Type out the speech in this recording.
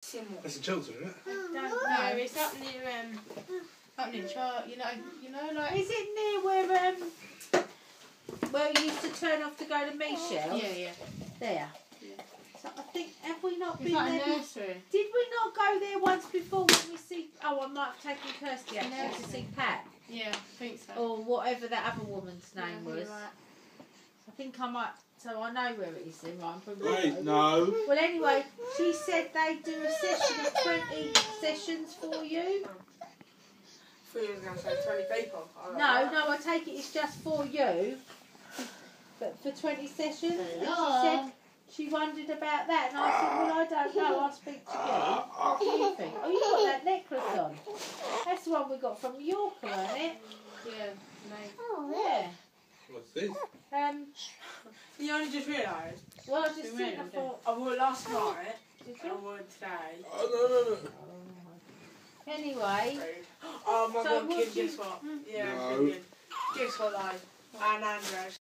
Seymour. That's in Cheltenham, isn't it? Don't No, know. it's up near um, up near Char. You know, you know, like Is it near where um where you used to turn off to go to Michelle? yeah, yeah. There. Yeah. So I think have we not It's been like there? a nursery. Did we not go there once before when we see? Oh, I might have taken Kirsty actually to Nursery. see Pat Yeah, I think so. or whatever that other woman's Yeah, I name think was. you're right. I think I might. So I know where it is then, right? I'm from Wait, no. Well, anyway, she said they do a session of 20 sessions for you. thought you was going to say 20 people. I No, like, no, I take it it's just for you. But for 20 sessions. And she said she wondered about that. And I said, well, I don't know. I'll speak to you. What do you think? Oh, you got that necklace on. That's the one we got from Yorker, isn't it? Yeah, mate. Oh, yeah. What's this? Um, You only just realised well, I just You think I made it, thought. I wore it last night Did and I you? wore it today. Oh, no, no, no. Anyway, Rude. Oh my So god, what Kim, do you- guess what? Yeah, No. it's really good. Guess what, though? And Andrew.